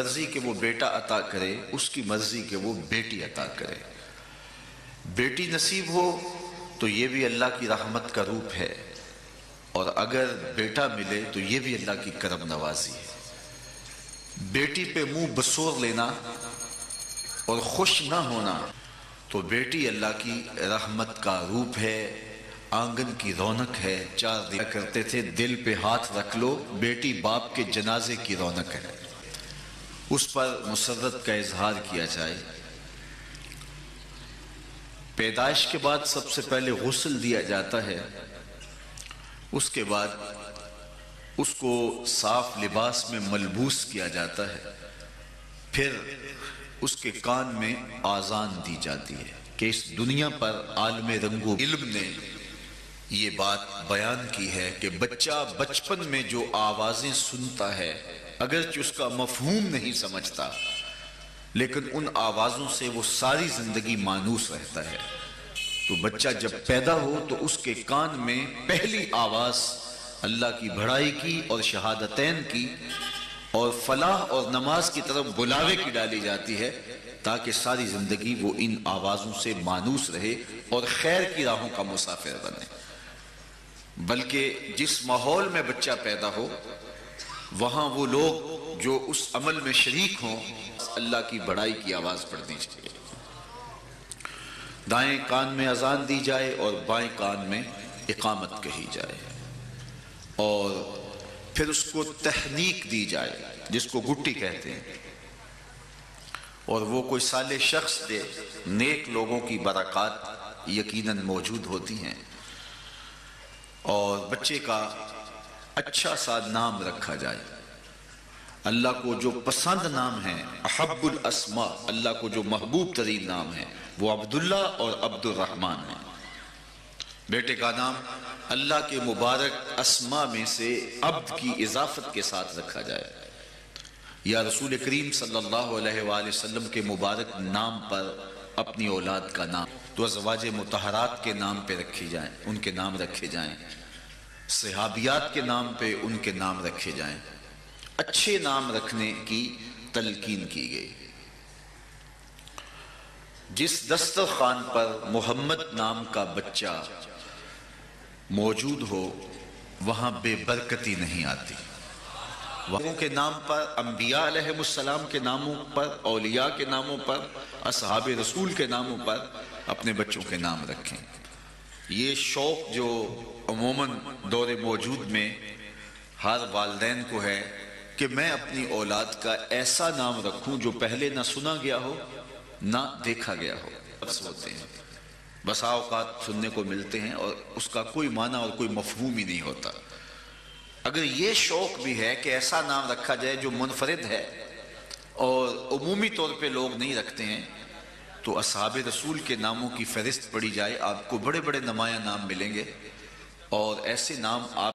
मर्ज़ी के वो बेटा अता करे, उसकी मर्ज़ी के वो बेटी अता करे। बेटी नसीब हो तो ये भी अल्लाह की रहमत का रूप है। और अगर बेटा मिले तो ये भी अल्लाह की करम नवाजी है। बेटी पे मुँह बसोर लेना और खुश ना होना तो बेटी अल्लाह की रहमत का रूप है, आँगन की रौनक है, चार दिया करते थे, दिल पे हाथ रख लो, बेटी बाप के जनाजे की रौनक है। उस पर मुसरत का इजहार किया जाए। पैदाइश के बाद सबसे पहले गसल दिया जाता है। उसके बाद उसको साफ़ लिबास में मलबूस किया जाता है। फिर उसके कान में आजान दी जाती है कि इस दुनिया पर आलम रंगो इल्म ने ये बात बयान की है कि बच्चा बचपन में जो आवाज़ें सुनता है अगरचे उसका मफहूम नहीं समझता, लेकिन उन आवाज़ों से वो सारी ज़िंदगी मानूस रहता है। तो बच्चा जब पैदा हो तो उसके कान में पहली आवाज़ अल्लाह की भड़ाई की और शहादतैन की और फलाह और नमाज़ की तरफ़ बुलावे की डाली जाती है, ताकि सारी ज़िंदगी वो इन आवाज़ों से मानूस रहे और खैर की राहों का मुसाफिर बने। बल्कि जिस माहौल में बच्चा पैदा हो वहाँ वो लोग जो उस अमल में शरीक हों, अल्लाह की बड़ाई की आवाज़ पढ़नी चाहिए दाएँ कान में अजान दी जाए और बाएँ कान में इकामत कही जाए और फिर उसको तहनीक दी जाए, जिसको गुट्टी कहते हैं। और वो कोई साले शख्स दे, नेक लोगों की बरकत यकीनन मौजूद होती हैं। और बच्चे का अच्छा सा नाम रखा जाए। अल्लाह को जो पसंद नाम है अहबुल असमा, अल्लाह को जो महबूब तरीन नाम है, वो अब्दुल्ला और अब्दुल रहमान है। बेटे का नाम अल्लाह के मुबारक असमा में से अब्द की इजाफत के साथ रखा जाए। या रसूल करीम वसल्लम के मुबारक नाम पर अपनी औलाद का नाम तो अजवाज मतहरात के नाम पे रखी जाए, उनके नाम रखे जाएँ। सहाबियात के नाम पे उनके नाम रखे जाएँ। अच्छे नाम रखने की तलकीन की गई। जिस दस्तरखान पर मोहम्मद नाम का बच्चा मौजूद हो, वहाँ बेबरकती नहीं आती। वहों के नाम पर अम्बिया के नामों पर, औलिया के नामों पर, असहाब रसूल के नामों पर अपने बच्चों के नाम रखें। ये शौक जो अमूमन दौर मौजूद में हर वालदेन को है कि मैं अपनी औलाद का ऐसा नाम रखूँ जो पहले ना सुना गया हो, ना देखा गया हो। होते हैं बस सुनने को मिलते हैं और उसका कोई माना और कोई मफहूम ही नहीं होता। अगर ये शौक भी है कि ऐसा नाम रखा जाए जो मुनफरद है और अमूमी तौर पे लोग नहीं रखते हैं तो असहाब रसूल के नामों की फहरिस्त पड़ी जाए, आपको बड़े बड़े नमाया नाम मिलेंगे। और ऐसे नाम आप